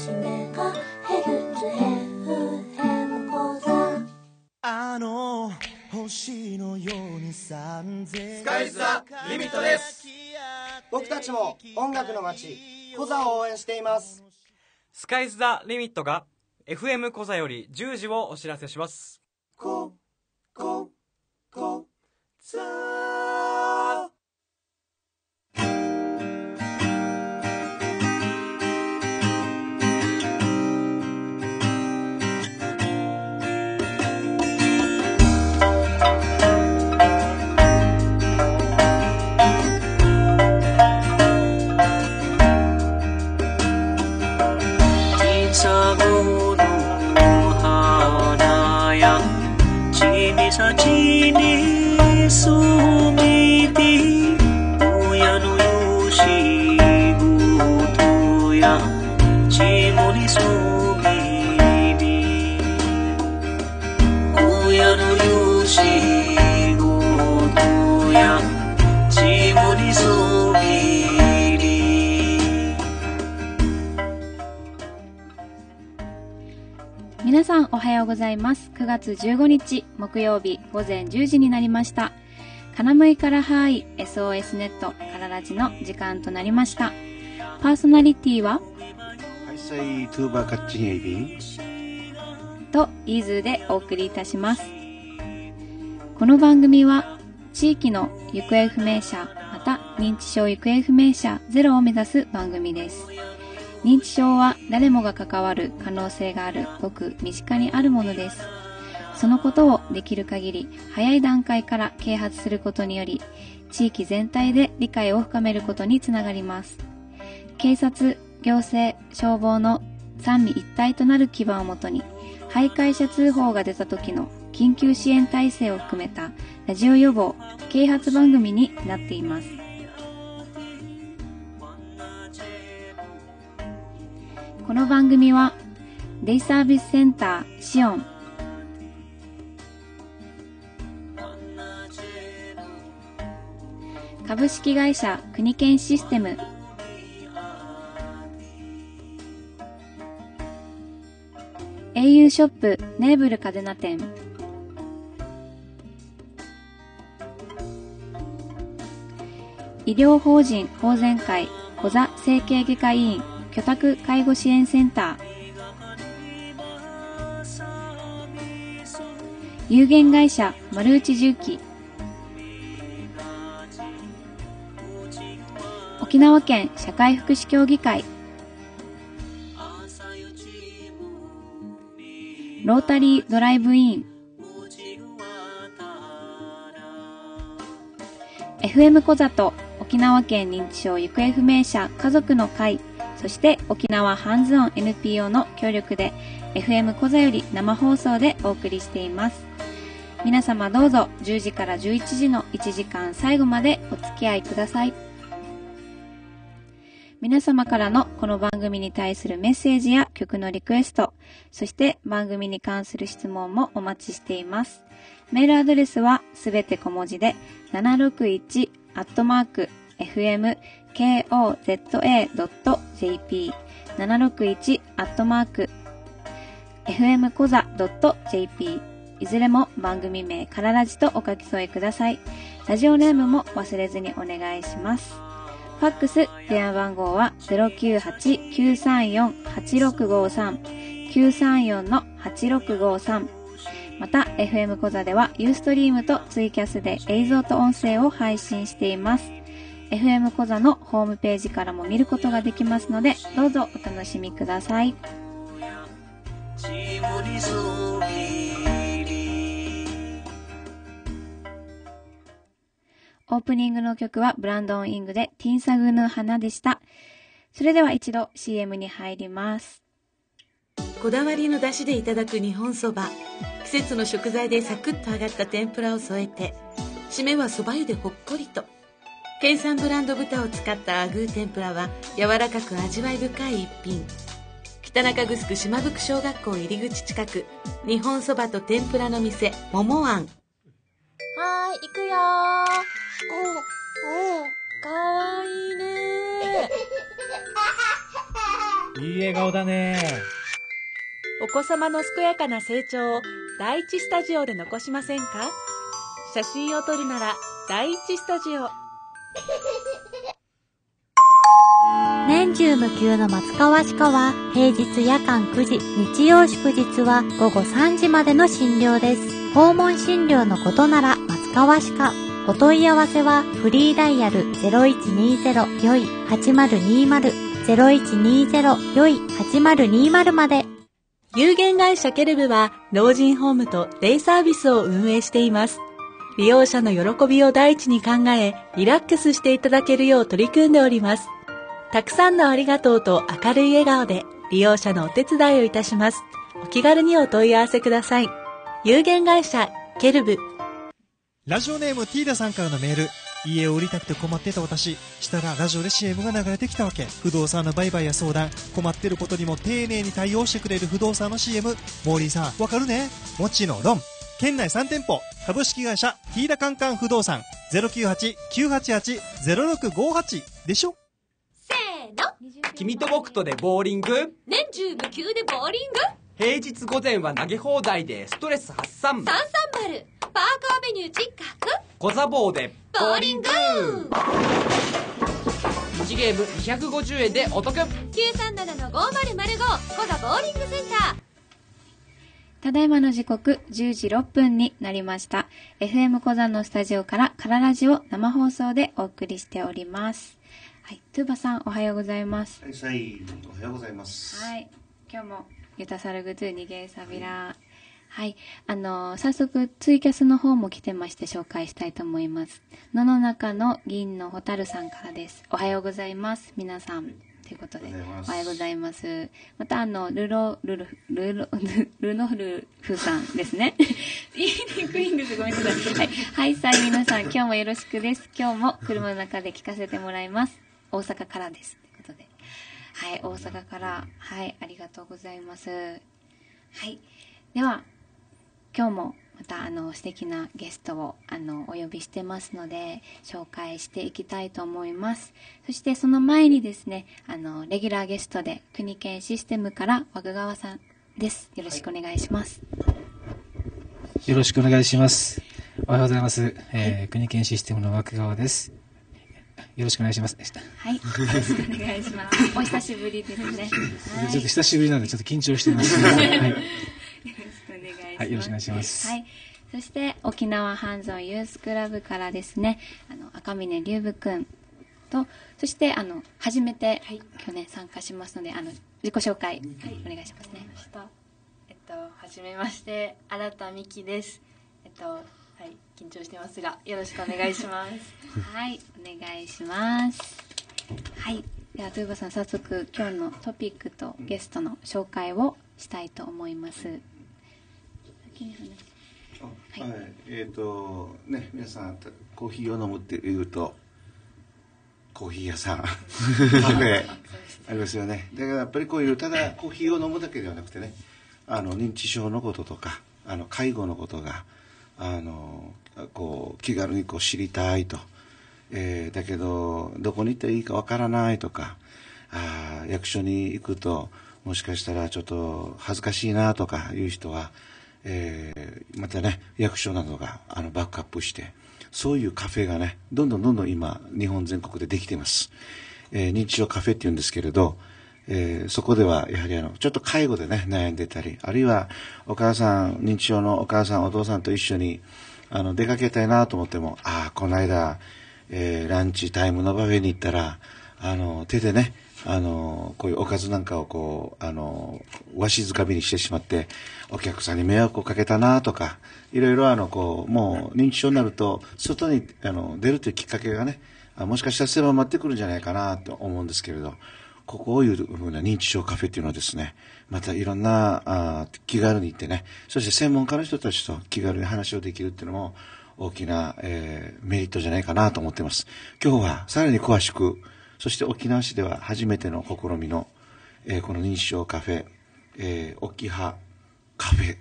8メガヘルツ FM 講座あの星のように三千スカイズザリミットです。僕たちも音楽の街コザを応援しています。スカイズ・ザ・リミットが FM コザより10時をお知らせします。こここざ सजी さんおはようございます。9月15日木曜日午前10時になりました。カナムイからハイ SOS ネットからラジの時間となりました。パーソナリティは？I say tuba kacching ebi. とイーズーでお送りいたします。この番組は地域の行方不明者また認知症行方不明者ゼロを目指す番組です。認知症は誰もが関わる可能性があるごく身近にあるものです。そのことをできる限り早い段階から啓発することにより地域全体で理解を深めることにつながります。警察、行政、消防の三位一体となる基盤をもとに徘徊者通報が出た時の緊急支援体制を含めたラジオ予防、啓発番組になっています。この番組はデイサービスセンターシオン。株式会社国研システム。au ショップネーブルカデナ店。医療法人法善会小座整形外科医院。居宅介護支援センター。有限会社丸内重機。沖縄県社会福祉協議会。ロータリードライブイン。FM 小里沖縄県認知症行方不明者家族の会。そして沖縄ハンズオン NPO の協力で FM 小座より生放送でお送りしています皆様どうぞ10時から11時の1時間最後までお付き合いください皆様からのこの番組に対するメッセージや曲のリクエスト、そして番組に関する質問もお待ちしています。メールアドレスはすべて小文字で、761アットマーク fmkoza.jp 761アットマーク fmkoza.jp いずれも番組名からラジとお書き添えください。ラジオネームも忘れずにお願いします。ファックス電話番号は098-934-8653 934-8653また FM コザではユーストリームとツイキャスで映像と音声を配信しています。FM コザのホームページからも見ることができますので、どうぞお楽しみください。オープニングの曲はブランドン・イングでティンサグの花でした。それでは一度 CM に入ります。こだわりの出汁でいただく日本そば季節の食材でサクッと揚がった天ぷらを添えて締めはそば湯でほっこりと県産ブランド豚を使ったアグー天ぷらは柔らかく味わい深い一品。北中城島福小学校入り口近く日本そばと天ぷらの店桃庵。はーい、行くよー。お、お、かわいいね いい笑顔だね。お子様の健やかな成長を第一スタジオで残しませんか？写真を撮るなら第一スタジオ年中無休の松川歯科は平日夜間9時、日曜祝日は午後3時までの診療です。訪問診療のことなら松川歯科。お問い合わせはフリーダイヤル0120よい8020 0120よい8020まで。有限会社ケルブは老人ホームとデイサービスを運営しています。利用者の喜びを第一に考え、リラックスしていただけるよう取り組んでおります。たくさんのありがとうと明るい笑顔で利用者のお手伝いをいたします。お気軽にお問い合わせください。有限会社ケルブ。ラジオネームティーダさんからのメール。家を売りたくて困ってた私。したらラジオで CM が流れてきたわけ。不動産の売買や相談、困ってることにも丁寧に対応してくれる不動産の CM。モーリーさん、わかるね？もちのろん。県内3店舗、株式会社ティーダカンカン不動産。098-988-0658でしょ？せーの。君と僕とでボーリング？年中無休でボーリング？平日午前は投げ放題でストレス発散。三三丸。パークアベニュー近く？小座棒でボーリング。1ゲーム250円でお得。937の5005コザボーリングセンターただいまの時刻10時6分になりました。FM 小山のスタジオからカララジを生放送でお送りしております。はい、トゥーバさんおはようございます。はい、おはようございます。はい、今日もユタサルグトゥニゲーサビラはい、あの早速ツイキャスの方も来てまして紹介したいと思います。野の中の銀のホタルさんからです。おはようございます、皆さん。ということで、おはようございます。また、あの、ルロ、ルル、ルロ、ルノルフさんですね。言 いにくいんです。ごめんなさい。はい。はい、さい、皆さん、今日もよろしくです。今日も車の中で聞かせてもらいます。大阪からです。ということで。はい、大阪から、はい、ありがとうございます。はい。では、今日もまたあの素敵なゲストをあのお呼びしてますので紹介していきたいと思いますそしてその前にですねあのレギュラーゲストで国研システムから和久川さんですよろしくお願いします、よろしくお願いします。おはようございます。えー国研システムの枠川です。よろしくお願いします。はいよろしくお願いしますお久しぶりですねはいちょっと久しぶりなんでちょっと緊張してます。はい。はいよろしくお願いしますはい。そして、沖縄ハンゾンユースクラブからですね、あの、赤嶺龍武くんと、そして、あの、初めて、去年参加しますので、あの、自己紹介、お願いしますね。えっと、はじめまして、新田美希です。えっと、はい、緊張してますが、よろしくお願いします。はい、お願いします。はい。では、トゥーバさん、早速、今日のトピックとゲストの紹介をしたいと思います。先に話はい、えっ、とね皆さんコーヒーを飲むって言うとコーヒー屋さん。カフェありますよね。だからやっぱりこういうただコーヒーを飲むだけではなくてねあの認知症のこととかあの介護のことがあのこう気軽にこう知りたいと、えーだけどどこに行ったらいいかわからないとかあー役所に行くともしかしたらちょっと恥ずかしいなとかいう人はえーまたね役所などがあのバックアップしてそういうカフェがねどんどんどんどん今日本全国でできています、えー認知症カフェっていうんですけれど、えーそこではやはりあのちょっと介護でね悩んでたりあるいはお母さん認知症のお母さんお父さんと一緒にあの出かけたいなと思ってもああこの間、えーランチタイムの buffet に行ったらあの手でねあのこういうおかずなんかをこうあのわしづかみにしてしまってお客さんに迷惑をかけたなとかいろいろあのこうもう認知症になると外にあの出るというきっかけがねもしかしたら狭まってくるんじゃないかなと思うんですけれどここういうふうな認知症カフェっていうのはですねまたいろんなあ気軽に行ってねそして専門家の人たちと気軽に話をできるっていうのも大きな、えーメリットじゃないかなと思っています。今日はさらに詳しくそして沖縄市では初めての試みの、えーこの認知症カフェ、えー、沖葉カフェ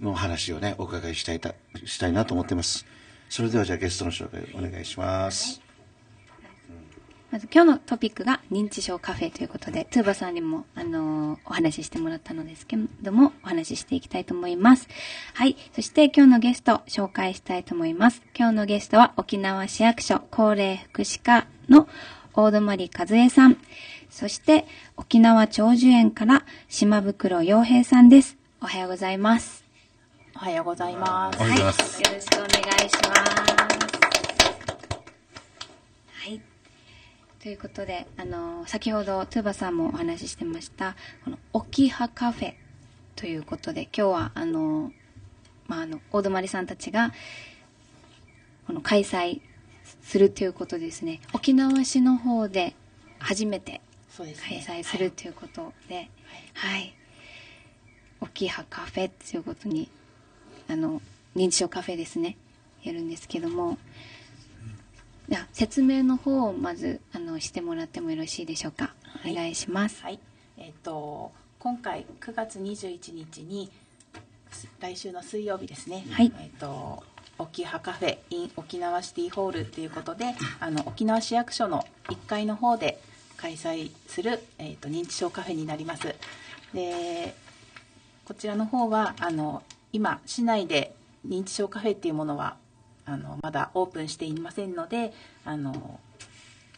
の話をね、お伺いしたいた、したいなと思ってます。それではじゃあゲストの紹介お願いします。まず今日のトピックが認知症カフェということで、トゥーバさんにも、あのーお話ししてもらったのですけども、お話ししていきたいと思います。はい。そして今日のゲスト紹介したいと思います。今日のゲストは沖縄市役所高齢福祉課の大泊和恵さん。そして沖縄長寿園から島袋洋平さんです。おはようございます。おはようございます。おはいよろしくお願いします。はい。ということで、あの、先ほどトゥーバさんもお話ししてました、この、沖葉カフェということで、今日は、あの、まあ、あの、大泊さんたちが、この開催するということですね。沖縄市の方で初めて開ね催するということで、はい。沖葉カフェということに、あの、認知症カフェですね、やるんですけども、じゃあ説明の方をまず、あの、してもらってもよろしいでしょうか。お願いします。はい。えっ、と今回9月21日にす来週の水曜日ですね。はいえっ、と沖葉カフェ in 沖縄シティホールっていうことで、あの沖縄市役所の1階の方で開催するえっ、と認知症カフェになります。で、こちらの方はあの今市内で認知症カフェっていうものはあのまだオープンしていませんので、あの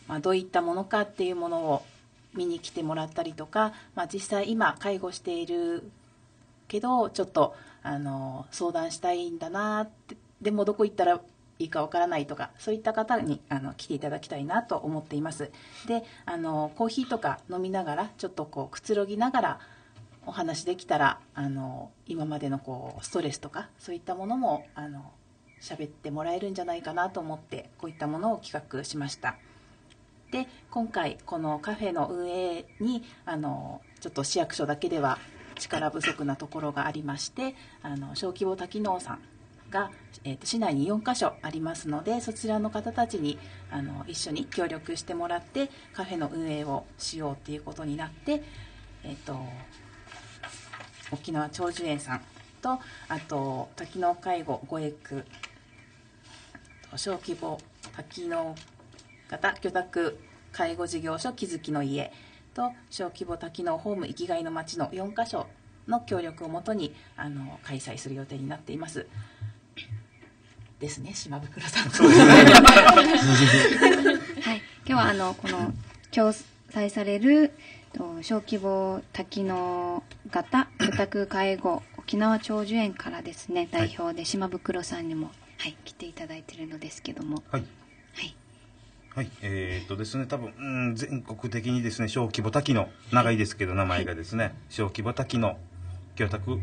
まあ、どういったものかっていうものを見に来てもらったりとか、まあ、実際今介護しているけどちょっとあの相談したいんだなってでもどこ行ったらいいかわからないとかそういった方にあの来ていただきたいなと思っています。であのコーヒーとか飲みながらちょっとこうくつろぎながらお話できたらあの今までのこうストレスとかそういったものもあの喋ってもらえるんじゃないかなと思ってこういったものを企画しました。で今回このカフェの運営にあのちょっと市役所だけでは力不足なところがありましてあの小規模多機能さんが、えーと市内に4カ所ありますのでそちらの方たちにあの一緒に協力してもらってカフェの運営をしようっていうことになって、えー、と沖縄長寿園さんとあと多機能介護護育小規模多機能型居宅介護事業所気づきの家と小規模多機能ホーム生きがいの街の4カ所の協力をもとにあの開催する予定になっています。ですね島袋さん はい。今日はあの、この、共催される、と小規模多機能型居宅介護沖縄長寿園からですね、代表で島袋さんにも、はい、来ていただいてるのですけども。はい。はい。えーっとですね、多分、うん、全国的にですね、小規模多機能、長いですけど、名前がですね、小規模多機能、居宅、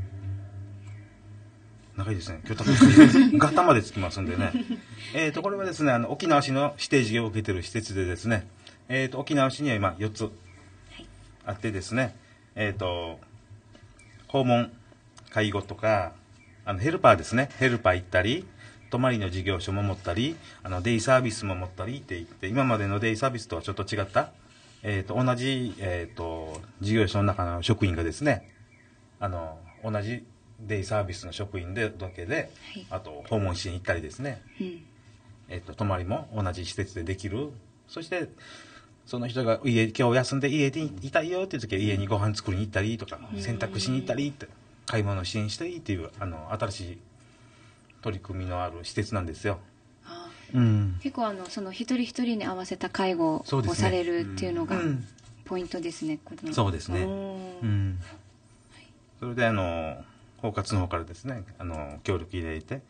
長いですね、居宅型までつきますんでね。えーっと、これはですね、あの、沖縄市の指定事業を受けている施設でですね、えーっと、沖縄市には今4つあってですね、えーっと、訪問、介護とか、あの、ヘルパーですね、ヘルパー行ったり、泊まりの事業所も持ったり、あの、デイサービスも持ったりって言って、今までのデイサービスとはちょっと違った、えっ、と、同じ、えっ、と、事業所の中の職員がですね、あの、同じデイサービスの職員で、だけで、あと、訪問しに行ったりですね、うん。えっ、と、泊まりも同じ施設でできる。そして、その人が家、今日休んで家にいたいよっていう時は家にご飯作りに行ったりとか、洗濯しに行ったりって、買い物支援したりっていう、あの、新しい取り組みのある施設なんですよ。うん。結構あの、その一人一人に合わせた介護そうですねをされるっていうのがうんポイントですね。そうですね。おーうん。それで、あの、包括の方からですね、あの、協力入れて、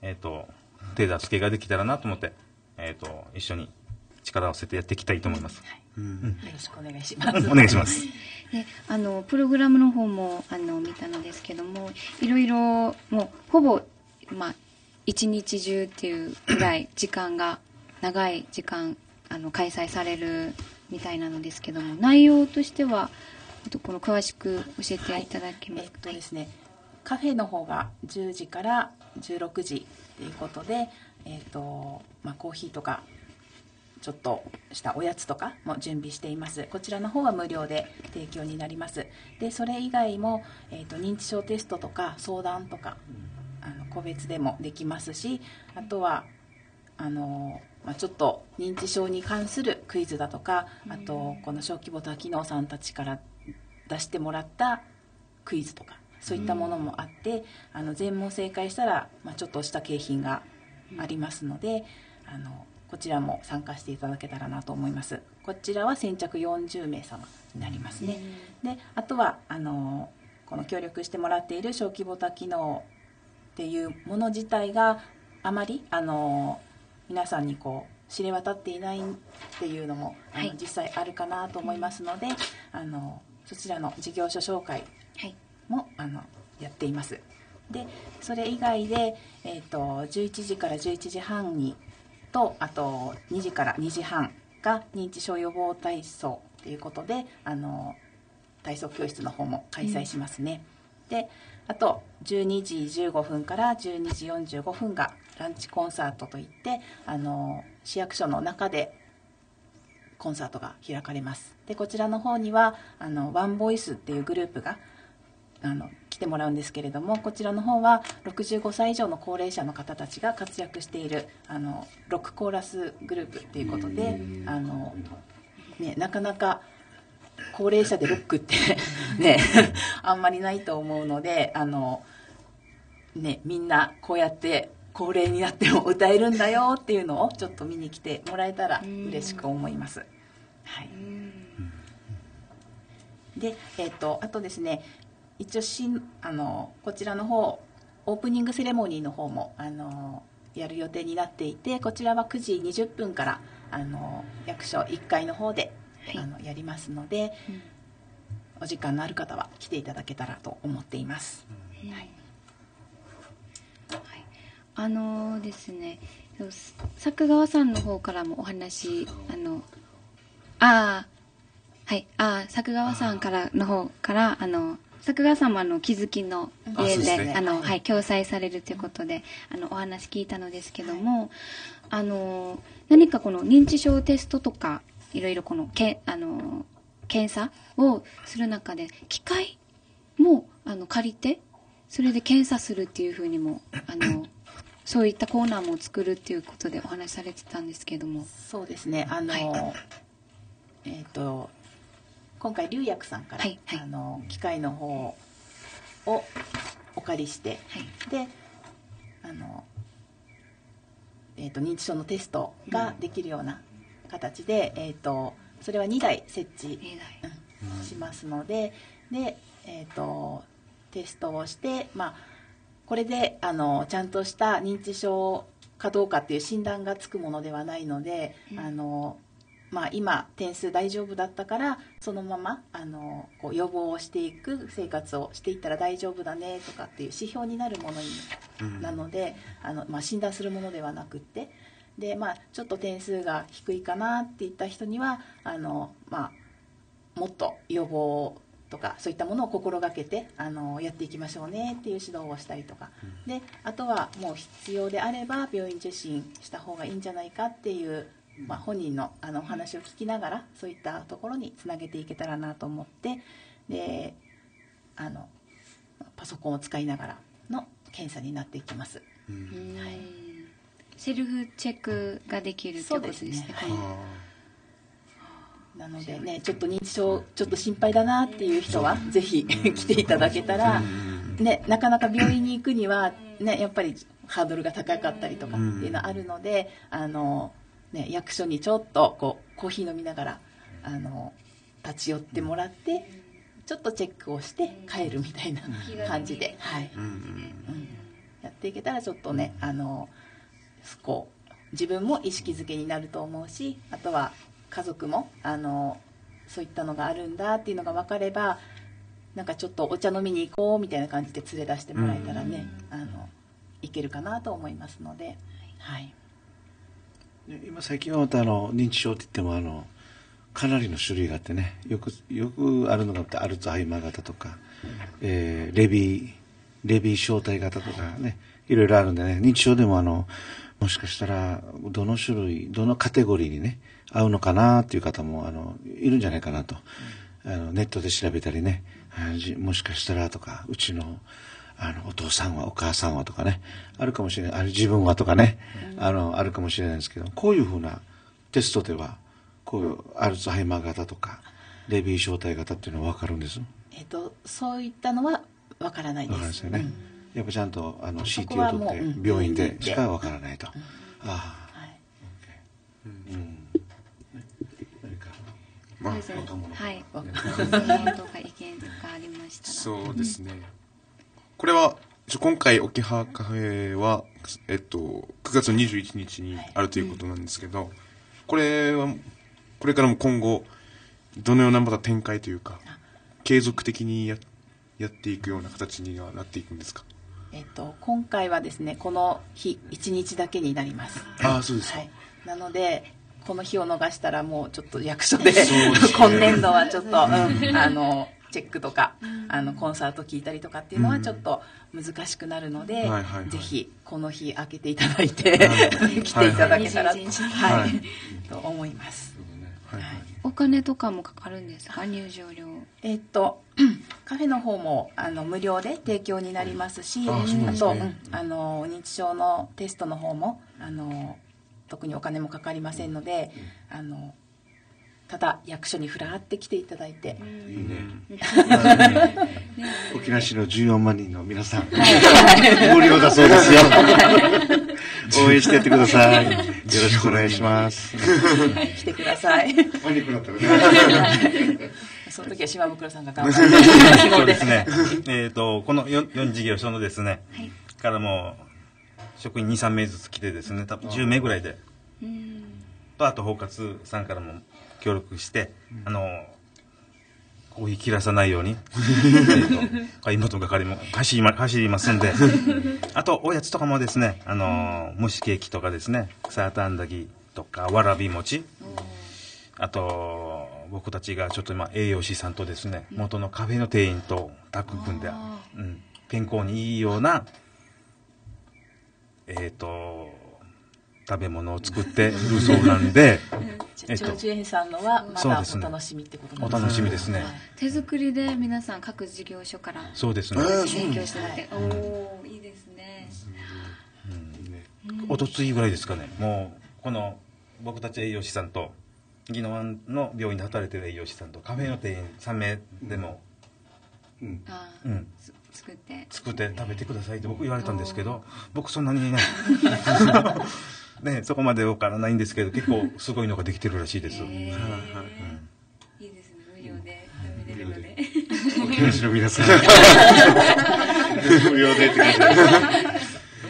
えっ、と、手助けができたらなと思って、えっ、と、一緒に力を合わせてやっていきたいと思います。うん。よろしくお願いします。お願いします。であのプログラムの方もあの見たのですけどもいろいろもうほぼ、まあ、一日中っていうぐらい時間が長い時間あの開催されるみたいなのですけども内容としてはこの詳しく教えていただけますか、えっとですねカフェの方が10時から16時ということで、えっとまあ、コーヒーとかちょっとしたおやつとかも準備しています。こちらの方は無料で提供になります。でそれ以外も、えっと認知症テストとか相談とかあの個別でもできますしあとはあのまあ、ちょっと認知症に関するクイズだとかあとこの小規模多機能さんたちから出してもらったクイズとかそういったものもあってあの全問正解したら、まあ、ちょっとした景品がありますのであのこちらも参加していただけたらなと思います。こちらは先着40名様になりますね。であとはあのこの協力してもらっている小規模多機能っていうもの自体があまりあの皆さんにこう知れ渡っていないっていうのも、あの実際あるかなと思いますので、あのそちらの事業所紹介も、あのやっています。でそれ以外で、えー、と11時から11時半にとあと2時から2時半が認知症予防体操ということであの体操教室の方も開催しますね、であと12時15分から12時45分がランチコンサートといってあの市役所の中でコンサートが開かれます。でこちらの方にはあのワンボイスっていうグループがあの来てもらうんですけれどもこちらの方は65歳以上の高齢者の方たちが活躍しているあのロックコーラスグループっていうことであの、ね、なかなか高齢者でロックって ねあんまりないと思うのであの、ね、みんなこうやって高齢になっても歌えるんだよっていうのをちょっと見に来てもらえたら嬉しく思います。はい、で、えー、とあとですね一応しんあのこちらの方オープニングセレモニーの方もあのやる予定になっていてこちらは9時20分からあの役所1階の方で、あのやりますので、お時間のある方は来ていただけたらと思っています。はい。あのですね作川さんの方からもお話あのああはい。ああ作川さんからの方からあの作川さんもあの気づきの家でね。あの、はい、共催されるということであのお話聞いたのですけども、あの何かこの認知症テストとかいろいろこのけあの検査をする中で機械もあの借りてそれで検査するっていうふうにもあのそういったコーナーも作るっていうことでお話しされてたんですけども。そうですね。あの、えっ、と今回龍薬さんから、あの機械の方をお借りして、であの、えー、と認知症のテストができるような形で、えー、とそれは2台設置、うんしますのでで、えー、とテストをして、まあ、これであのちゃんとした認知症かどうかっていう診断がつくものではないので、あのまあ、今点数大丈夫だったからそのままあのこう予防をしていく生活をしていったら大丈夫だねとかっていう指標になるものになのであの、まあ、診断するものではなくってで、まあ、ちょっと点数が低いかなっていった人にはあの、まあ、もっと予防とかそういったものを心がけてあのやっていきましょうねっていう指導をしたりとか。であとはもう必要であれば病院受診した方がいいんじゃないかっていう、まあ、本人のあのお話を聞きながらそういったところにつなげていけたらなと思ってであのパソコンを使いながらの検査になっていきます。セルフチェックができるってことですね。はい。なのでねちょっと認知症ちょっと心配だなっていう人はぜひ 来ていただけたら、ね、なかなか病院に行くには、ね、やっぱりハードルが高かったりとかっていうのはあるので、あのね、役所にちょっとこうコーヒー飲みながらあの立ち寄ってもらってちょっとチェックをして帰るみたいな感じで、はい。うんやっていけたらちょっとねあのこう自分も意識づけになると思うしあとは家族もあのそういったのがあるんだっていうのが分かればなんかちょっとお茶飲みに行こうみたいな感じで連れ出してもらえたらね、あのいけるかなと思いますので、はい、で今最近はまたあの認知症って言ってもあのかなりの種類があってねよくよくあるのがアルツハイマー型とか、えーレビーレビー小体型とかねいろいろあるんでね認知症でもあのもしかしたらどの種類どのカテゴリーにね合うのかなっていう方もあのいるんじゃないかなと、あのネットで調べたりねもしかしたらとかうちのあの、お父さんは、お母さんはとかね、あるかもしれない、ある自分はとかね、あの、あるかもしれないですけど、こういうふうなテストでは、こういうアルツハイマー型とか、レビー小体型っていうのは分かるんです？えっと、そういったのはわからないで分かるんですす。よね。やっぱちゃんと、あの、そ CT を取って、病院でしか分からないと。ああ。まあそうですねはい。若質問とか意見とかありましたら。そうですね。これは、今回、沖葉カフェは、えっと、9月21日にあるということなんですけど、これは、これからも今後、どのようなまた展開というか、継続的にややっていくような形にはなっていくんですか？えっと、今回はですね、この日1日だけになります。ああそうですか。はい。なので、この日を逃したらもうちょっと役所で、ね。今年度はちょっと、うんうん。あの、チェックとか、あの、コンサート聞いたりとかっていうのはちょっと難しくなるので、はいはいはい。ぜひこの日開けていただいて、はい 来ていただけたら、21日はい、はい。と思います。お金とかもかかるんですか？入場料。えっと、カフェの方もあの無料で提供になりますし、あと、うんあの認知症のテストの方もあの特にお金もかかりませんので、あのただ役所にふらって来ていただいて、いいね。沖縄市の14万人の皆さん、無料だそうですよ。応援してやってください。よろしくお願いします。来てください。パニックだったね その時は島袋さんが頑張ってそうので。ですね。えっと、この 4, 4事業所のですね、からも職員2、3名ずつ来てですね、多分10名ぐらいで、と、あと包括さんからも協力して、あの、コーヒー切らさないように、えっと、買い元係も走りま走りますんで、あと、おやつとかもですね、あの、蒸しケーキとかですね、サーターアンダギーとか、わらび餅、あと、僕たちがちょっと今、栄養士さんとですね、元のカフェの店員とタッグ組んで、うん、健康にいいような、えっ、と、食べ物を作ってるそうなんで、えっと。長、寿園さんのはまだお楽しみってことなんお楽しみですね。手作りで皆さん各事業所からそうですね。提供してもらって、おおいいですね。おとついぐらいですかね、もう、この、僕たち栄養士さんと、宜野湾の病院で働いてる栄養士さんと、カフェの店員3名でも、あーうん、す作って。作って食べてくださいって僕言われたんですけど、僕そんなにね、ね、そこまでわからないんですけど、結構すごいのができてるらしいです。はいはいいいですね無料で食べれるので。沖縄市の皆さん無料でって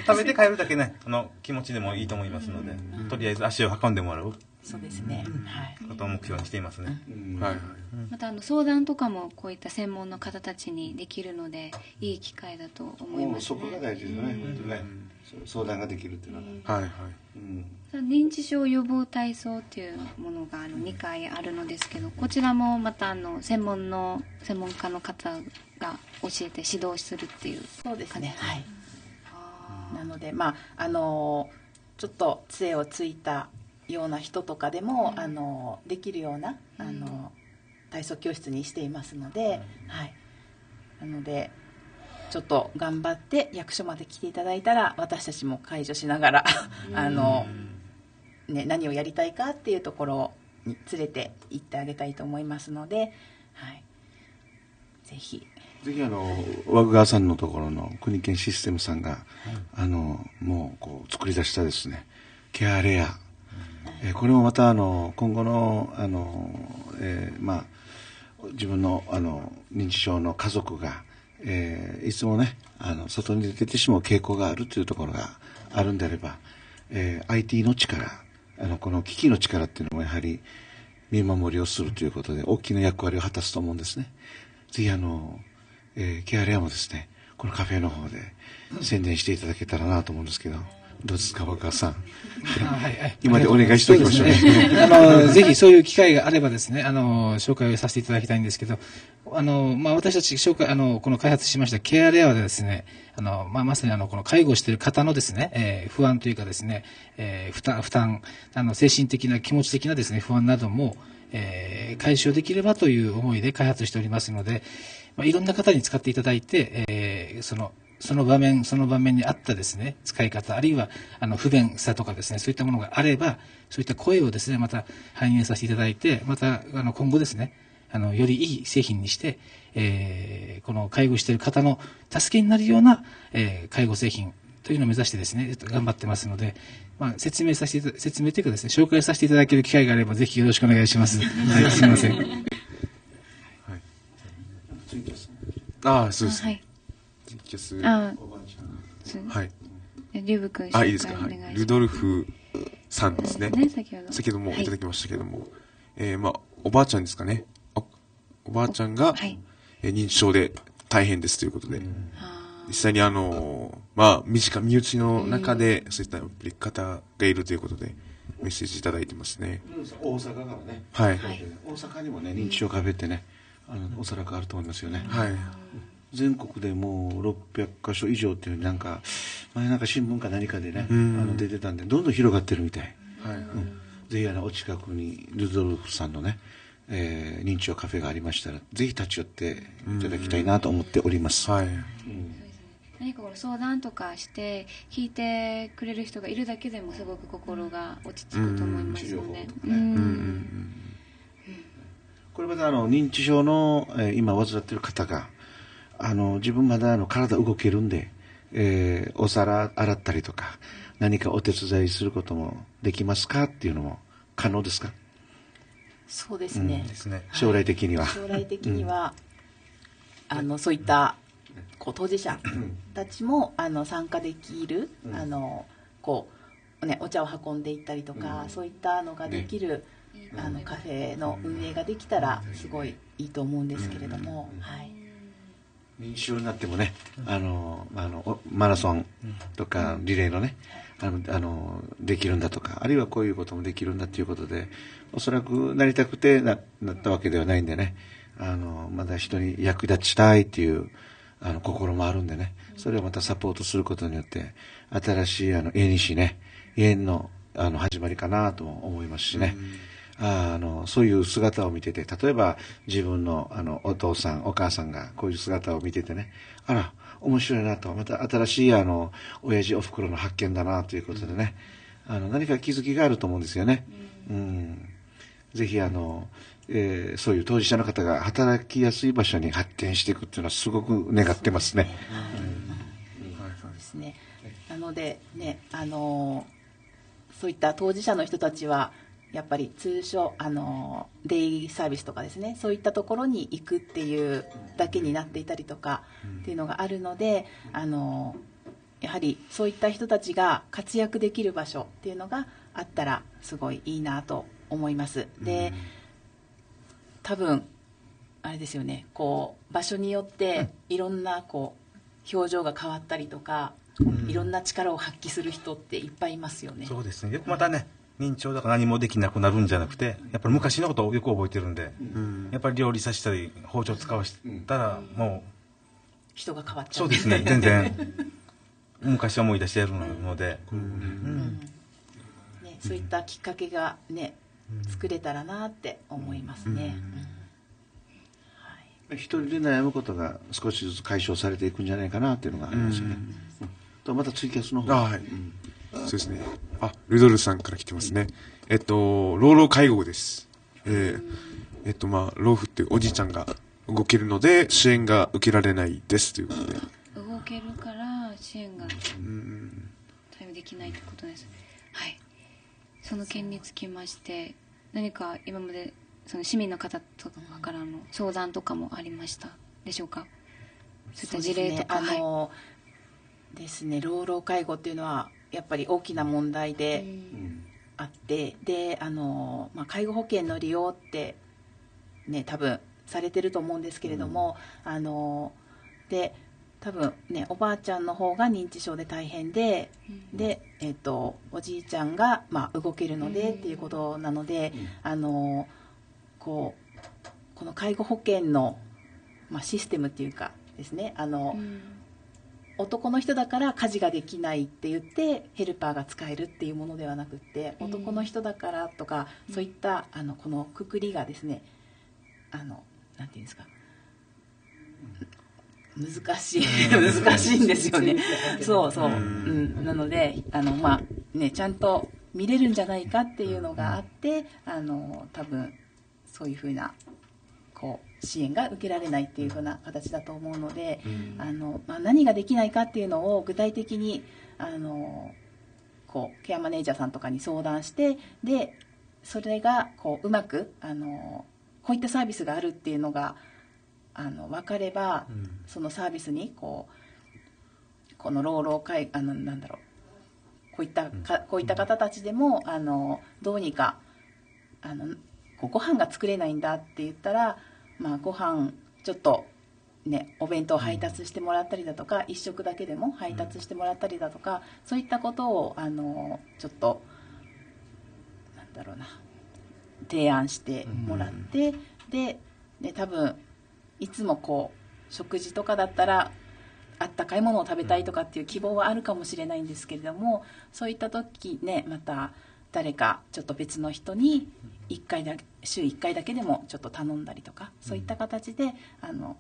食べて帰るだけね、あの気持ちでもいいと思いますので、とりあえず足を運んでもらうそうですね。はい。ことを目標にしていますね。はい。またあの相談とかもこういった専門の方たちにできるのでいい機会だと思いますもうそこが大事ですよね、本当ね。相談ができるっていうのは。はいはい。うん認知症予防体操っていうものがあの2回あるのですけどこちらもまたあの専門の専門家の方が教えて指導するっていうそうですね。はい。なので、まあ、あのちょっと杖をついたような人とかでも、あのできるような、あの体操教室にしていますので、はい。なので、ちょっと頑張って役所まで来ていただいたら、私たちも介助しながら、あの、ね、何をやりたいかっていうところに連れて行ってあげたいと思いますので、はい。ぜひ。ぜひあの、和久川さんのところの国研システムさんが、あの、もうこう作り出したですね、ケアレア。えーこれもまたあの、今後の、あの、えーまあ、自分のあの、認知症の家族が、えーいつもね、あの、外に出てしまう傾向があるというところがあるんであれば、えー IT の力、あの、この危機の力っていうのもやはり見守りをするということで大きな役割を果たすと思うんですね。ぜひあの、えーケアレアもですね、このカフェの方で宣伝していただけたらなと思うんですけど、どうですか、若川さん？はいはい今でお願いしておきましょう。そうねあの、ぜひそういう機会があればですね、あの、紹介をさせていただきたいんですけど、あの、まあ、私たち紹介、あの、この開発しましたケアレアはですね、あの、まあ、まさにあの、この介護している方のですね、えー不安というかですね、えー負担、負担、あの、精神的な、気持ち的なですね、不安なども、えー解消できればという思いで開発しておりますので、まあ、いろんな方に使っていただいて、えーその、その場面、その場面に合ったですね、使い方、あるいは、あの、不便さとかですね、そういったものがあれば、そういった声をですね、また反映させていただいて、また、あの、今後ですね、あの、よりいい製品にして、えーこの介護している方の助けになるような、えー介護製品というのを目指してですね、頑張ってますので、まあ、説明させて説明というかですね、紹介させていただける機会があれば、ぜひよろしくお願いします。はい、すみません。ああ、そうです。はい。キャス。あはい。リュウブ君あ、いいですか？はい。ルドルフさんですね。ね先ほど先ほどもはいいただきましたけども。えー、まあ、おばあちゃんですかね。おおばあちゃんが、えー認知症で大変ですということで。実際にあのーまあ、身近、身内の中で、そういった方がいるということで、メッセージいただいてますね。大阪からね。はい大阪にもね、認知症カフェってね、あの、おそらくあると思いますよね。はい。全国でもう600箇所以上っていうなんか、前なんか新聞か何かでね、あうんの出てたんで、どんどん広がってるみたい。はいうんぜひあの、お近くにルドルフさんのね、えー認知症カフェがありましたら、ぜひ立ち寄っていただきたいなと思っております。はい。何か相談とかして聞いてくれる人がいるだけでもすごく心が落ち着くと思いますよね。ううんんこれまたあの認知症の、えー今患っている方があの自分まだあの体動けるんで、えーお皿洗ったりとか何かお手伝いすることもできますかっていうのも可能ですか？そうですね。うん。将来的には。将来的には、あのそういったこう当事者たちもあの参加できる、うん。あのこうねお茶を運んでいったりとか、うん。そういったのができる、あのカフェの運営ができたらすごいいいと思うんですけれども、はい。認知症になってもねあのあのおマラソンとかリレーのねあのあのできるんだとかあるいはこういうこともできるんだということでおそらくなりたくてななったわけではないんでねあのまだ人に役立ちたいっていうあの心もあるんでねそれをまたサポートすることによって新しいあの縁にしね縁のあの始まりかなとも思いますしね。ああのそういう姿を見てて例えば自分のあのお父さんお母さんがこういう姿を見ててねあら面白いなとまた新しいあの親父おふくろの発見だなということでね、あの何か気づきがあると思うんですよね。うんぜひあの、えーそういう当事者の方が働きやすい場所に発展していくっていうのはすごく願ってますね。そうですね。なのでね、あのそういった当事者の人たちはやっぱり通所あのデイサービスとかですね、そういったところに行くっていうだけになっていたりとかっていうのがあるので、あのやはりそういった人たちが活躍できる場所っていうのがあったらすごいいいなと思います。で、多分あれですよね。こう場所によっていろんなこう表情が変わったりとか、いろんな力を発揮する人っていっぱいいますよね。そうですね。よくまたね認知症だから何もできなくなるんじゃなくてやっぱり昔のことをよく覚えてるんで、やっぱり料理させたり包丁使わしたらも人が変わっうちゃう。そうですね全然。昔思い出してやるので、ね、そういったきっかけがね、作れたらなって思いますね。一人で悩むことが少しずつ解消されていくんじゃないかなっていうのがありますよね。うん。とまたツイキャスの方。あはい、そうですね。あ、ルドルさんから来てますね。えっと、老老介護です。えーえっと、まあ、老夫っておじいちゃんが動けるので、支援が受けられないですということで。動けるから支援が対応できないってことです。はい。その件につきまして何か今までその市民の方とかからの相談とかもありました？でしょうか？そういった事例とか、ですね老老介護っていうのはやっぱり大きな問題であって、であの、まあ、介護保険の利用ってね多分されてると思うんですけれども、あので多分ねおばあちゃんの方が認知症で大変で、で、えっとおじいちゃんが、まあ、動けるのでっていうことなので、あのこうこの介護保険の、まあ、システムっていうかですねあの、男の人だから家事ができないって言ってヘルパーが使えるっていうものではなくって男の人だからとか、そういったあのこのくくりがですねあのなんていうんですか、う難しい難しいんですよね。そうそう、うん、なのであのまあねちゃんと見れるんじゃないかっていうのがあってあの多分そういうふうなこう支援が受けられないっていうふうな形だと思うので、あのまあ、何ができないかっていうのを具体的にあのこうケアマネージャーさんとかに相談してでそれがこううまくあのこういったサービスがあるっていうのがあの分かれば、そのサービスにこうこの老老介あのなんだろうこういったかこういった方たちでもあのどうにかあのご飯が作れないんだって言ったら、まあ、ご飯ちょっとね、お弁当配達してもらったりだとか、一食だけでも配達してもらったりだとか、そういったことをあのちょっとなんだろうな提案してもらって、でで多分いつもこう食事とかだったらあったかいものを食べたいとかっていう希望はあるかもしれないんですけれどもそういった時ねまた誰かちょっと別の人に1回だけ週1回だけでもちょっと頼んだりとかそういった形であの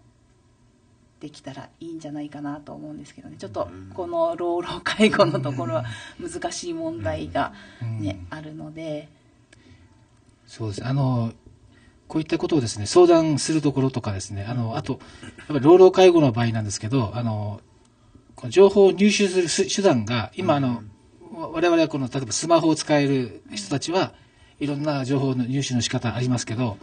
できたらいいんじゃないかなと思うんですけどね。ちょっとこの老老介護のところは難しい問題が、ねあるので。そうです。あの、こういったことをですね、相談するところとかですね、あの、あと、やっぱり老老介護の場合なんですけど、あの、情報を入手するす手段が、今、あの、我々はこの、例えばスマホを使える人たちは、いろんな情報の入手の仕方ありますけど、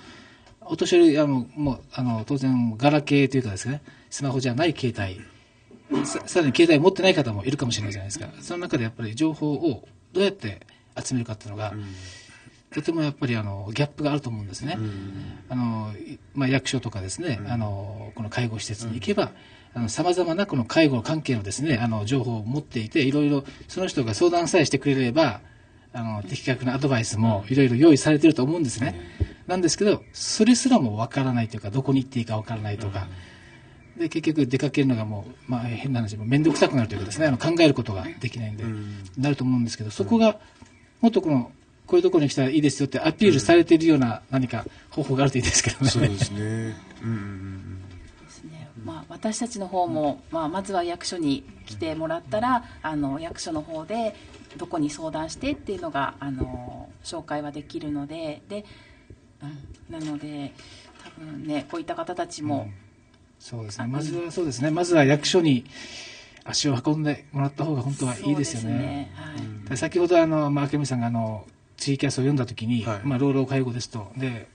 お年寄り、あの、もう、あの、当然、ガラケーというかですね、スマホじゃない携帯、ささらに携帯持ってない方もいるかもしれないじゃないですか。その中でやっぱり情報をどうやって集めるかっていうのが、とてもやっぱりあのギャップがあると思うんですね。あのまあ、役所とかですね、あのこの介護施設に行けば、さまざまなこの介護関係のですねあの情報を持っていていろいろその人が相談さえしてくれればあの的確なアドバイスもいろいろ用意されてると思うんですね。なんですけどそれすらもわからないというかどこに行っていいかわからないとか。で結局出かけるのがもう、まあ、変な話も面倒くさくなるというかですねあの考えることができないんで、なると思うんですけどそこがもっとこのこういうところに来たらいいですよってアピールされているような何か方法があるといいですけどね。そうですね。うんまあ、私たちの方も、まあ、まずは役所に来てもらったらあの役所の方でどこに相談してっていうのがあの紹介はできるのでで、うん、なので多分ねこういった方たちも、そうですね。まずはそうですね。まずは役所に足を運んでもらった方が本当はいいですよね。で先ほどあの、まあ、明美さんがあの、ツイキャスを読んだときに、まあ、老老介護ですと。で、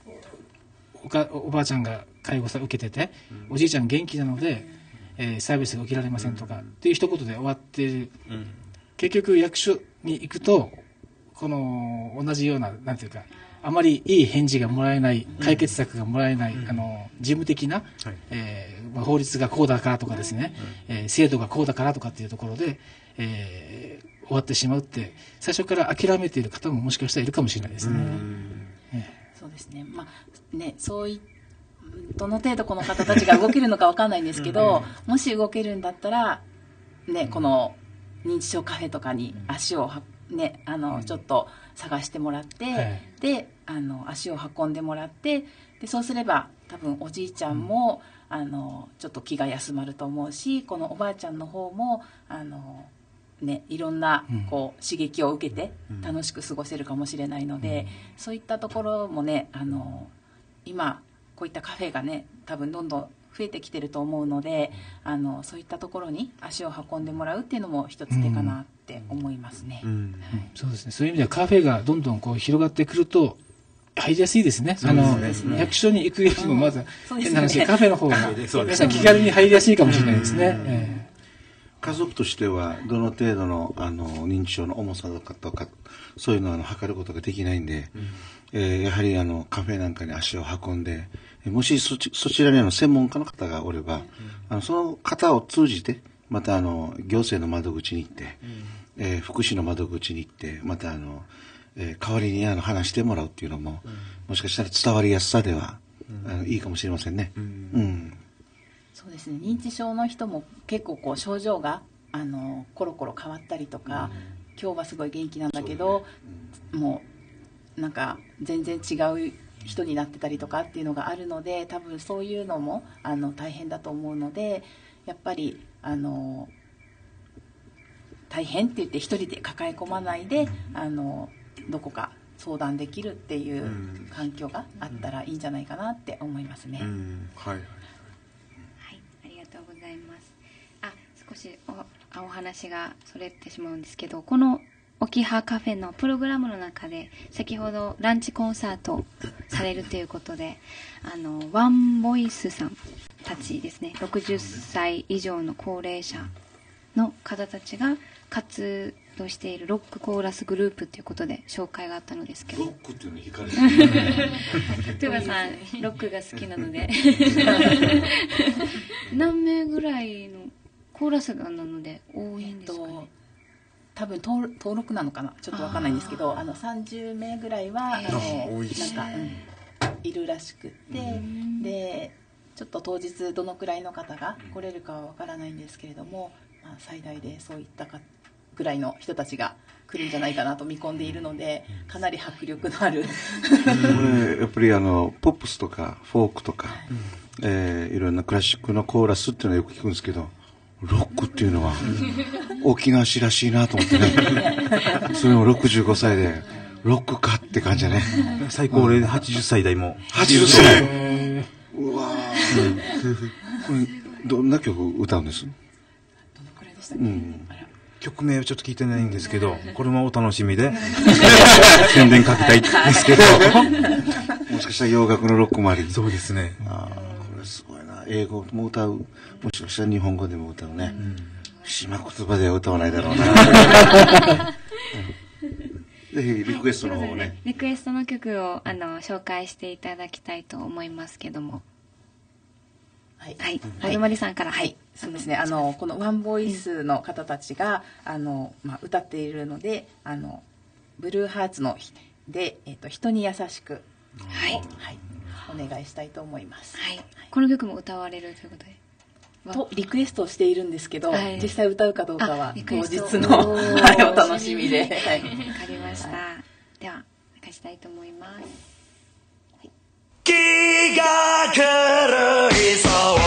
おかおばあちゃんが介護さ受けてて、おじいちゃん元気なので、えーサービスが受けられませんとか、っていう一言で終わってる。結局役所に行くと、この同じような、なんていうか、あまりいい返事がもらえない、解決策がもらえない、あの、事務的な、えーまあ、法律がこうだからとかですね、えー制度がこうだからとかっていうところで、えー終わってしまうって、最初から諦めている方ももしかしたらいるかもしれないですね。そうですね,、まあ、ねそういどの程度この方たちが動けるのかわかんないんですけど、もし動けるんだったら、ね、この認知症カフェとかに足をは、ね、あのちょっと探してもらって、であの足を運んでもらってでそうすれば多分おじいちゃんも、あのちょっと気が休まると思うしこのおばあちゃんの方もあの、ね、いろんなこう刺激を受けて楽しく過ごせるかもしれないので、そういったところもねあの今こういったカフェがね多分どんどん増えてきてると思うのであのそういったところに足を運んでもらうっていうのも一つ手かなって思いますね。そうですね。そういう意味ではカフェがどんどんこう広がってくると、入りやすいですね。あの、役所に行くよりもまず、そうですね変な話、カフェの方が、そうですね皆さん気軽に入りやすいかもしれないですね。え家族としてはどの程度のあの認知症の重さとかとかそういうのをあの測ることができないんで、えーやはりあのカフェなんかに足を運んでえもしそちそちらにあの専門家の方がおれば、あのその方を通じてまたあの行政の窓口に行って、えー福祉の窓口に行ってまたあの、えー代わりにあの話してもらうっていうのも、もしかしたら伝わりやすさでは、あのいいかもしれませんね。うん。そうですね。認知症の人も結構こう症状があのコロコロ変わったりとか、今日はすごい元気なんだけど、もうなんか全然違う人になってたりとかっていうのがあるので多分そういうのもあの大変だと思うのでやっぱりあの大変って言って一人で抱え込まないで、あのどこか相談できるっていう環境があったらいいんじゃないかなって思いますね。はいありがとうございます。あ、少しおあお話がそれてしまうんですけど、この沖葉カフェのプログラムの中で、先ほどランチコンサートされるということで、あの、ワンボイスさんたちですね、60歳以上の高齢者の方たちが活動しているロックコーラスグループということで紹介があったのですけど。ロックっていうのに惹かれてる トゥバさん、ロックが好きなので。何名ぐらいのコーラスがなので多いんですかね？多分登登録なのかな？ちょっとわかんないんですけどあの30名ぐらいはあのなんか、うん。いるらしくってでちょっと当日どのくらいの方が来れるかはわからないんですけれども、まあ、最大でそういったかぐらいの人たちが来るんじゃないかなと見込んでいるのでかなり迫力のある。やっぱりあのポップスとかフォークとか、えーいろんなクラシックのコーラスっていうのはよく聞くんですけどロックっていうのは沖縄市らしいなと思ってね。それも65歳でロックかって感じだね。最高齢で80歳代も。80歳。うわー。これどんな曲歌うんです？うん。曲名はちょっと聞いてないんですけど、これもお楽しみで、宣伝かけたいんですけど。もしかしたら洋楽のロックもあり。そうですね。ああこれすごい。な英語も歌うもしかしたら日本語でも歌うね、島言葉では歌わないだろうな ぜひリクエストの方をねリクエストの曲をあの紹介していただきたいと思いますけども。はい。はい。ボルマリさんから、はい。そうですね。あの、このワンボイスの方たちが、あの、まあ、歌っているので、あの、ブルーハーツの日で、えっ、と、人に優しく、はい。はい。お願いしたいと思います。はい。この曲も歌われるということで。と、リクエストをしているんですけど、はい実際歌うかどうかは当日の、おー はい、お楽しみで。はい。わかりました。では、流したいと思います。気が狂いそう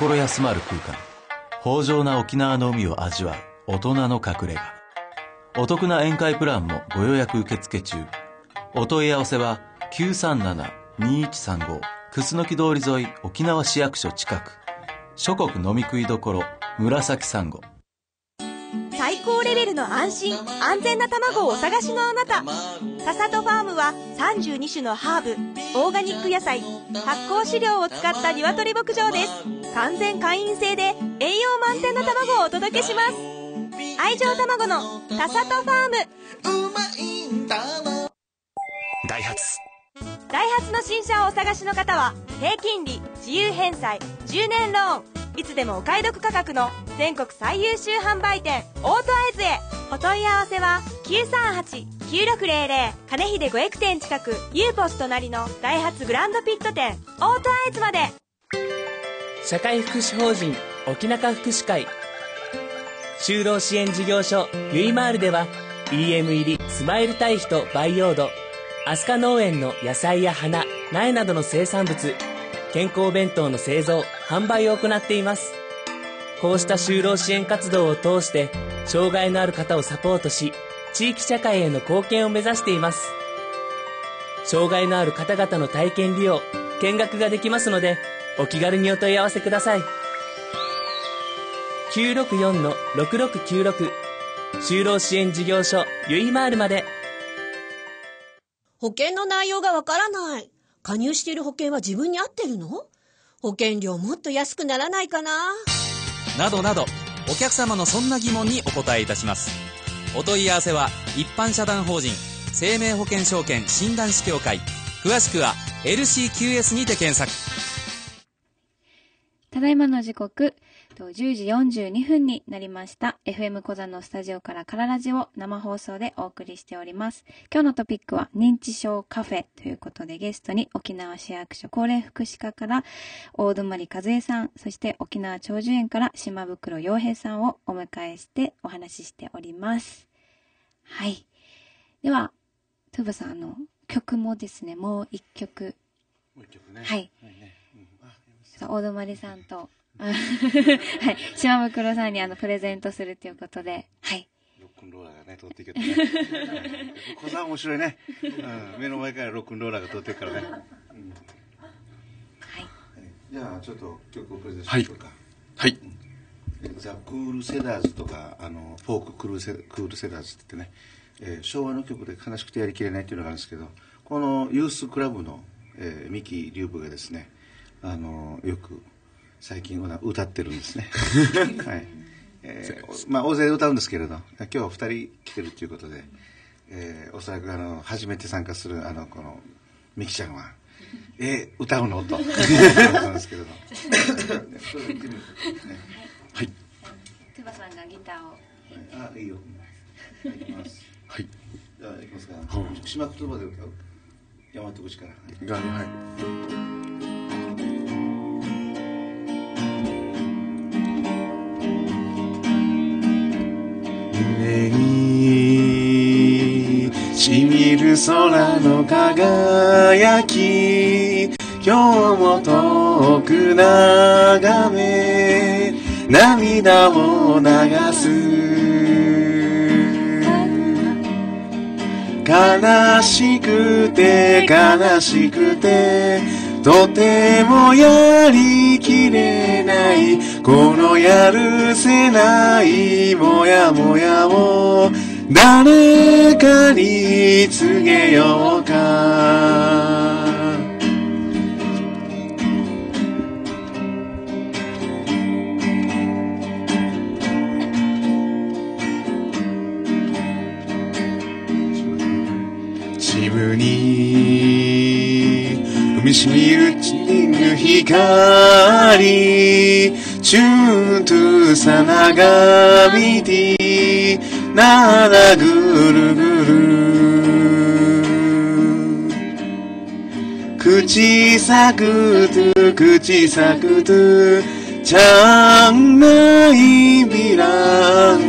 心休まる空間。豊穣な沖縄の海を味わう大人の隠れ家。お得な宴会プランもご予約受付中。お問い合わせは937-2135楠木通り沿い沖縄市役所近く。諸国飲み食いどころ紫サンゴ高レベルの安心安全な卵をお探しのあなた。タサトファームは32種のハーブオーガニック野菜発酵飼料を使った鶏牧場です。完全会員制で栄養満点の卵をお届けします。愛情卵のタサトファーム。ダイハツ。ダイハツの新車をお探しの方は低金利自由返済10年ローンいつでもお買い得価格の全国最優秀販売店オートアイズへ。お問い合わせは938-9600金秀五エク店近く U ポス隣のダイハツグランドピット店オートアイズまで。社会福祉法人沖中福祉会。就労支援事業所ゆいまーるでは EM 入りスマイル堆肥と培養土。アスカ農園の野菜や花苗などの生産物。健康弁当の製造販売を行っています。こうした就労支援活動を通して障害のある方をサポートし地域社会への貢献を目指しています。障害のある方々の体験利用見学ができますのでお気軽にお問い合わせください。964-6696就労支援事業所ゆいまーるまで。保険の内容がわからない。加入している保険は自分に合ってるの？保険料もっと安くならないかな？などなどお客様のそんな疑問にお答えいたします。お問い合わせは一般社団法人生命保険証券診断士協会。詳しくは LCQS にて検索。ただいまの時刻、と10時42分になりました。FM 小座のスタジオからカララジを生放送でお送りしております。今日のトピックは認知症カフェということでゲストに沖縄市役所高齢福祉課から大泊和恵さん、そして沖縄長寿園から島袋洋平さんをお迎えしてお話ししております。はい。では、トゥーバさん、あの、曲もですね、もう一曲。もう一曲ね。はい。大泊さんと、はい、島袋さんにあの、プレゼントするということで、はい。ロックンローラーがね、通っていけたね。小さん面白いね。うん、目の前からロックンローラーが通ってるからね。うん、はい。じゃあ、ちょっと曲をプレゼンしましょうか。はい。ザ・クール・セダーズとか、あの、フォーククールセ・クールセダーズって言ってね、えー、昭和の曲で悲しくてやりきれないっていうのがあるんですけど、このユースクラブの、えー、三木龍部がですね、あのよく最近歌ってるんですね。はい。えー、まあ大勢歌うんですけれど、今日は二人来てるということで、えー、おそらくあの初めて参加するあのこのミキちゃんは、えー、歌うの？と 思うんですけれど。はい。トゥバさんがギターをあ、いいよ。いきます。はい。じゃあ、いきますか。島言葉で歌う？大和口から。が、はい。る空の輝き今日も遠く眺め涙を流す。悲しくて悲しくてとてもやりきれない。このやるせないもやもやを誰かに告げようか。自分に踏みしみるちぬ光チューントゥさながみてならぐるぐる口さくと口さくとちゃんないびらん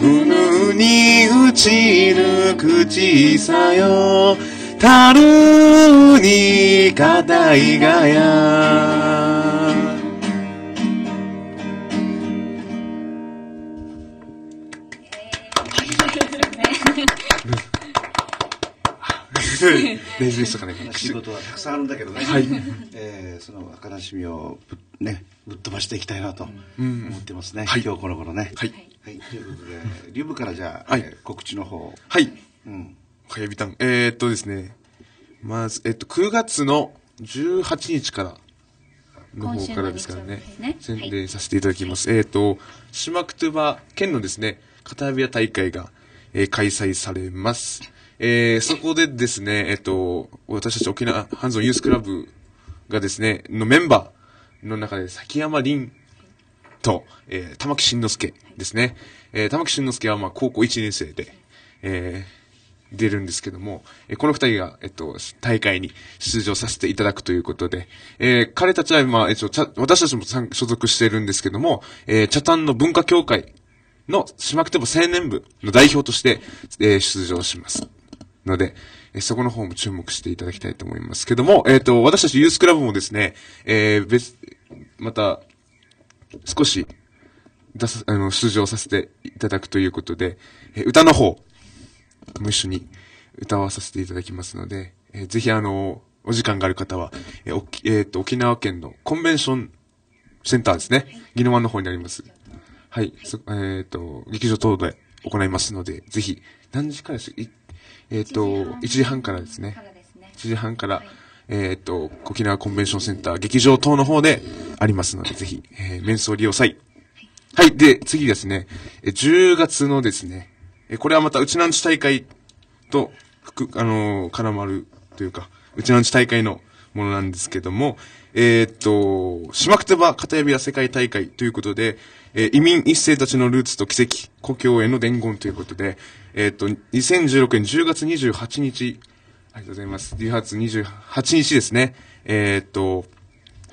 うぬにうちる口さよたるにかたいがや大事でしたかね悲しいことはたくさんあるんだけどね、はい えーその悲しみをぶ,、ね、ぶっ飛ばしていきたいなとうん思ってますね、はい今日この頃ね。はいはい、ということで、リュブからじゃあ、はいえー告知の方。はい。うん。かやびたん。えー、っとですね。まず、えっと、9月の18日からの方からですからね。ね宣伝させていただきます。えーっと、シマクトゥバ県のですね、片指屋大会が、えー開催されます。えー、そこでですね、えっと、私たち沖縄ハンズオンユースクラブがですね、のメンバーの中で崎山凛と、えー、玉木慎之介ですね。えー、玉木慎之介は、まあ、高校1年生で、えー、出るんですけども、えーこの二人が、えっと、大会に出場させていただくということで、えー彼たちは、まあ、えっと、私たちも所属しているんですけども、えー、茶炭の文化協会の島久手部青年部の代表として、えー出場します。ので、えーそこの方も注目していただきたいと思いますけども、えっ、と、私たちユースクラブもですね、えー別、また、少し、出さ、あの、出場させていただくということで、えー歌の方も一緒に歌わさせていただきますので、えーぜひあの、お時間がある方は、えーおきえーと、沖縄県のコンベンションセンターですね。宜野湾の方にあります。はい。そえっ、と、劇場等で行いますので、ぜひ、何時からですいえっ、と、1時半からですね。1時半から、えっ、と、沖縄コンベンションセンター劇場等の方でありますので、ぜひ、えー、面相利用祭。はい。で、次ですね、えー10月のですね、えーこれはまた、うちなんち大会と、ふく、あのー絡まるというか、うちなんち大会のものなんですけども、えーっと、島くてば片指輪世界大会ということで、えー移民一世たちのルーツと奇跡、故郷への伝言ということで、えーっと、2016年10月28日、ありがとうございます。10月28日ですね、えーっと、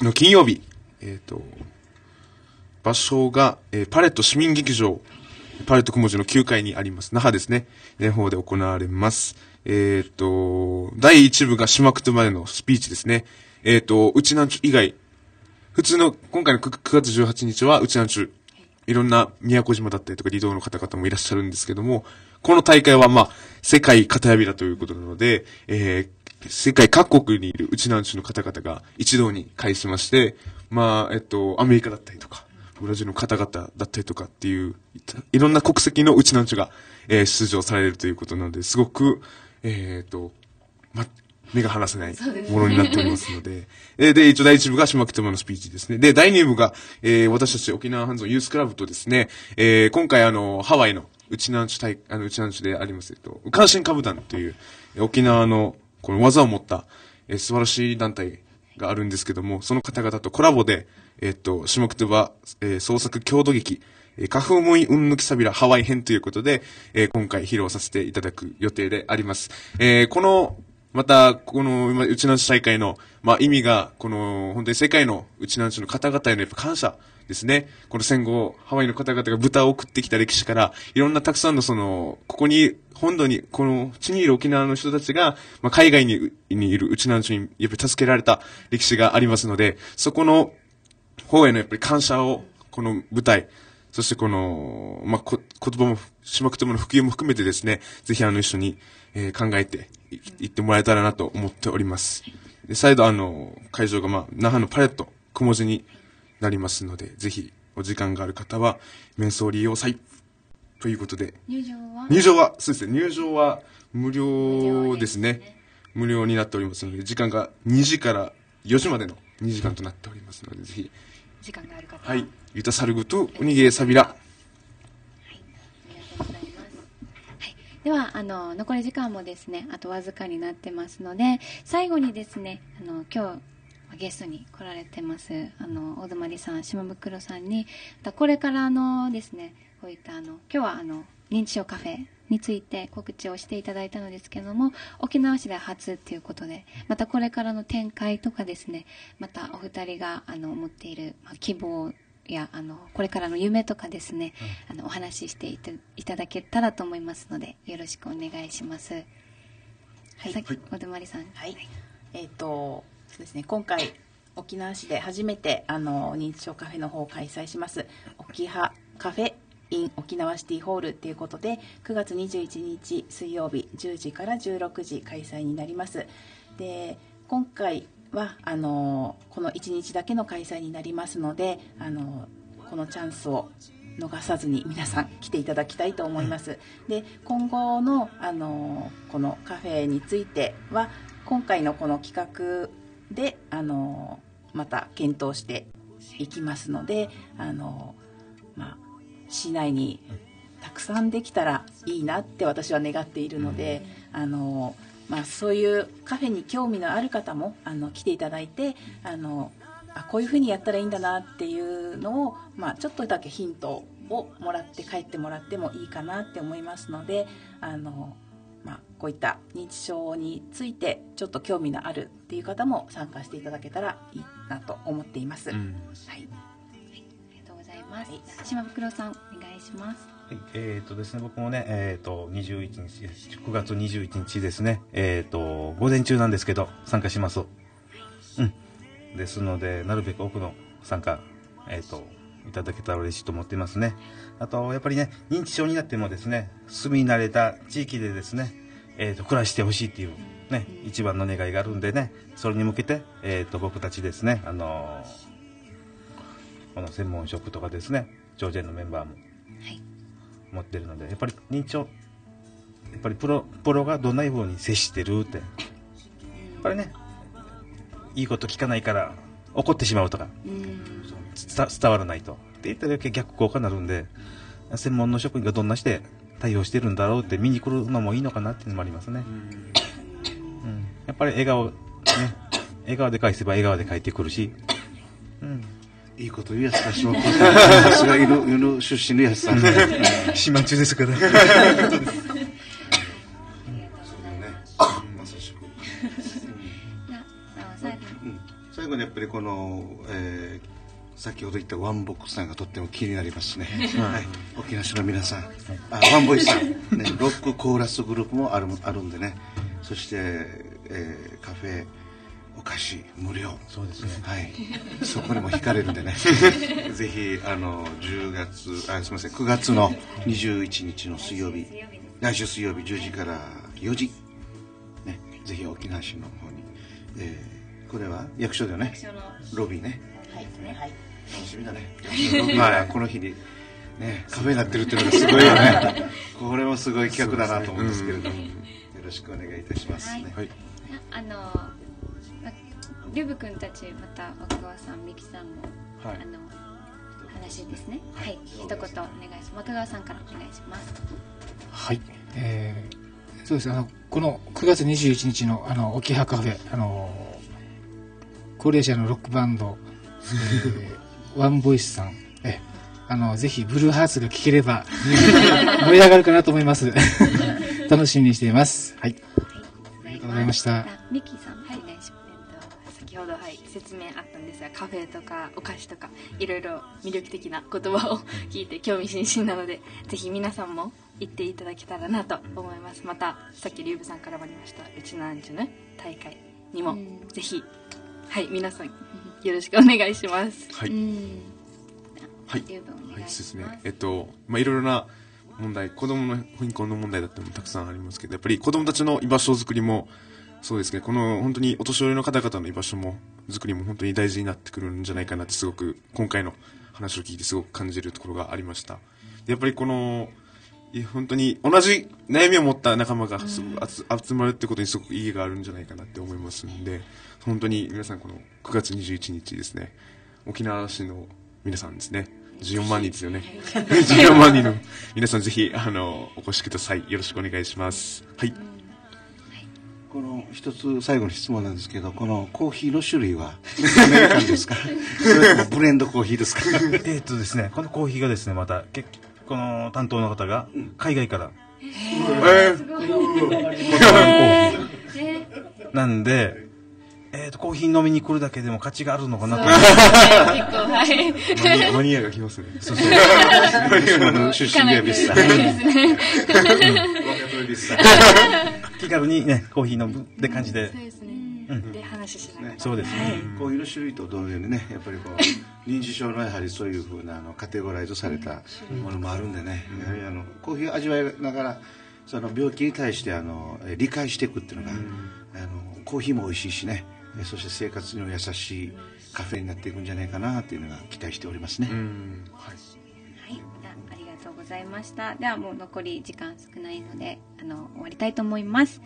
の金曜日、えっと、場所が、えーパレット市民劇場、パレット雲文字の9階にあります。那覇ですね。の方で行われます。えっ、と、第1部が島くとまでのスピーチですね。えっ、と、うちなんちゅ以外、普通の、今回の 9, 9月18日はうちなんちゅ、い。ろんな宮古島だったりとか離島の方々もいらっしゃるんですけども、この大会はまあ、世界片指だということなので、えー世界各国にいるうちなんちゅの方々が一堂に会しまして、まあ、えっと、アメリカだったりとか、ブラジルの方々だったりとかっていう、いろんな国籍のうちなんちゅが、えー出場されるということなので、すごく、えっ、と、ま、目が離せないものになっておりますので、えーで、一応第一部が島北のスピーチですね。で、第二部が、えー私たち沖縄ハンズのユースクラブとですね、えー今回あの、ハワイの、うちなんちゅ大、あの、うちなんちゅであります、えっと、関心歌舞団という、えー沖縄の、この技を持った、えー素晴らしい団体があるんですけども、その方々とコラボで、えっと、下北は、えー創作郷土劇、えー、花風ムイうんぬきさびらハワイ編ということで、えー今回披露させていただく予定であります。えーこの、また、この、今うちなんち大会の、まあ、意味が、この、本当に世界のうちなんちの方々へのやっぱ感謝ですね。この戦後、ハワイの方々が豚を送ってきた歴史から、いろんなたくさんのその、ここに、本土に、この地にいる沖縄の人たちが、まあ、海外ににいるうちなんちに、やっぱり助けられた歴史がありますので、そこの、方へのやっぱり感謝を、この舞台、そしてこの、まあ、こ言葉も、島くてもの普及も含めてですね、ぜひあの一緒に、えー考えていいってもらえたらなと思っております。で、再度あの、会場がまあ、那覇のパレット、小文字になりますので、ぜひお時間がある方は、面相利用祭ということで、入場は？入場は、そうですね、入場は無料ですね。無料になっておりますので、時間が2時から4時までの2時間となっておりますので、ぜひ、時間がある方は？い、ユタサルグとウニゲーサビではあの残り時間もですねあとわずかになってますので最後にですねあの今日ゲストに来られてますあの大泊さん島袋さんにまたこれからのですねこういったあの今日はあの認知症カフェについて告知をしていただいたのですけども沖縄市で初っていうことでまたこれからの展開とかですねまたお二人があの持っている、まあ、希望やあのこれからの夢とかですね、あのお話ししていただけたらと思いますのでよろしくお願いします。はい、さっきお泊まりさん。はい。えっ、と、そうですね、今回、沖縄市で初めて、あの、認知症カフェの方を開催します。沖葉カフェ in 沖縄シティホールっていうことで9月21日水曜日10時から16時開催になりますで今回はあのこの1日だけの開催になりますのであのこのチャンスを逃さずに皆さん来ていただきたいと思います。で今後のあのこのカフェについては今回のこの企画であのまた検討していきますのであの、まあ、市内にたくさんできたらいいなって私は願っているので、あのまあ、そういうカフェに興味のある方もあの来ていただいてあのあこういうふうにやったらいいんだなっていうのを、まあ、ちょっとだけヒントをもらって帰ってもらってもいいかなって思いますのであの、まあ、こういった認知症についてちょっと興味のあるっていう方も参加していただけたらいいなと思っています。はい、ありがとうございます。島袋さん、お願いします。はい、えっ、とですね、僕もね、えっ、と、21日、9月21日ですね、えっ、と、午前中なんですけど、参加します。うん。ですので、なるべく多くの参加、えっ、と、いただけたら嬉しいと思っていますね。あと、やっぱりね、認知症になってもですね、住み慣れた地域でですね、えっ、と、暮らしてほしいっていう、ね、一番の願いがあるんでね、それに向けて、えっ、と、僕たちですね、あのこの専門職とかですね、長者のメンバーも、持ってるのでやっぱり認知症やっぱりプロプロがどんな風に接してるって。やっぱりねいいこと聞かないから怒ってしまうとか伝伝わらないと。って言っただけ逆効果になるんで専門の職員がどんなして対応してるんだろうって見に来るのもいいのかなっていうのもありますね、うん、やっぱり笑顔ね。笑顔で返せば笑顔で帰ってくるし、うん、いいこと言うやつだし、さすが犬犬出身のやつさん。島中ですから。そうだよね。まさしく。うん最後にやっぱりこの、えー先ほど言ったワンボックスさんがとっても気になりますね。はい。沖縄市の皆さん、あワンボイスさん、ね、ロックコーラスグループもあるあるんでね。そして、えーカフェ、お菓子無料。そうですね。はい。そこにも惹かれるんでね。ぜひ、あの、10月、あ、すみません、9月の21日の水曜日、来週水曜日10時から4時、ね、ぜひ沖縄市の方に、えーこれは役所だよね。ロビーね。はい、はい、楽しみだね。ロビーはこの日に、ね、カフェになってるっていうのがすごいよね。これもすごい企画だなと思うんですけれども、よろしくお願いいたしますね。はい。あの、まリュブ君たち、また奥川さん、ミキさんも、はい。あの、話ですね。はい、一言お願いします。奥川さんからお願いします。はい、えーそうですあのこの9月21日のあの沖葉カフェあの高齢者のロックバンド、えーワンボイスさん。えあのぜひブルーハーツが聴ければ 盛り上がるかなと思います。楽しみにしています。はい。ありがとうございました。あミキさん、説明あったんですがカフェとかお菓子とかいろいろ魅力的な言葉を聞いて興味津々なのでぜひ皆さんも行っていただけたらなと思いますまたさっきリュウブさんからもありましたうちのアンジュの大会にもぜひはい皆さんよろしくお願いしますはいはい。リュウブおはい、願いしそうます。ですね。えっと、まあ、いろいろな問題、子供の貧困の問題だってもたくさんありますけど、やっぱり子供たちの居場所づくりも、そうですね、この本当にお年寄りの方々の居場所も、づくりも本当に大事になってくるんじゃないかなってすごく、今回の話を聞いてすごく感じるところがありました。でやっぱりこの、本当に同じ悩みを持った仲間がすごく集集まるってことにすごく意義があるんじゃないかなって思いますんで、本当に皆さんこの9月21日ですね、沖縄市の皆さんですね、14万人ですよね。14万人の皆さんぜひ、あの、お越しください。よろしくお願いします。はい。この一つ最後の質問なんですけど、このコーヒーの種類はアメリカンですか？それともブレンドコーヒーですか？えーっとですね、このコーヒーがですね、また、けこの担当の方が海外から、えー。すなんで、えーっと、コーヒー飲みに来るだけでも価値があるのかなと。思って。結構はい。マニアマニアが来ますね。そうそう。出身では別だ。気軽にね、コーヒー飲むって感じで。そうですね。で話ししながら、そうですはい。コーヒーの種類と同様にねやっぱりこう 認知症のやはりそういうふうなあのカテゴライズされたものもあるんでね。やはりあのコーヒーを味わいながらその病気に対してあのえ理解していくっていうのが、あのコーヒーも美味しいしね。えそして生活にも優しいカフェになっていくんじゃないかなっていうのが期待しておりますね。はい、ざいました。ではもう残り時間少ないので、あの、終わりたいと思います。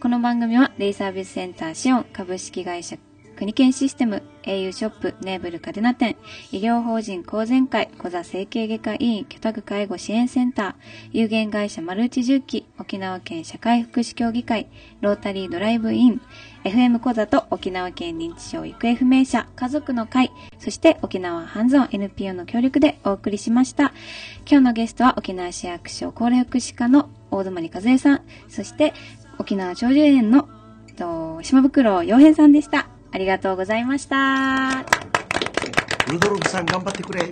この番組は、デイサービスセンターシオン株式会社国研システム、au ショップ、ネーブルカデナ店、医療法人公善会、小座整形外科医院、居宅介護支援センター、有限会社マルチ重機、沖縄県社会福祉協議会、ロータリードライブイン、FM 小座と沖縄県認知症行方不明者家族の会、そして沖縄ハンズオン NPO の協力でお送りしました。今日のゲストは沖縄市役所高齢福祉課の大泊和恵さん、そして沖縄長寿園の島袋洋平さんでした。ありがとうございました。ルドルフさん頑張ってくれ。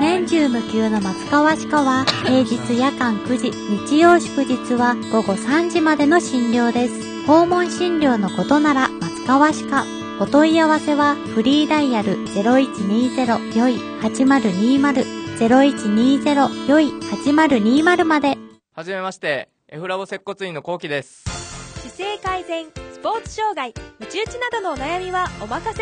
年中無休の松川歯科は平日夜間9時、日曜祝日は午後3時までの診療です。訪問診療のことなら松川歯科。お問い合わせはフリーダイヤル0120よい8020 0120よい8020まで。はじめまして、エフラボ接骨院のコウキです。姿勢改善スポーツ障害ムチ打ちなどのお悩みはお任せ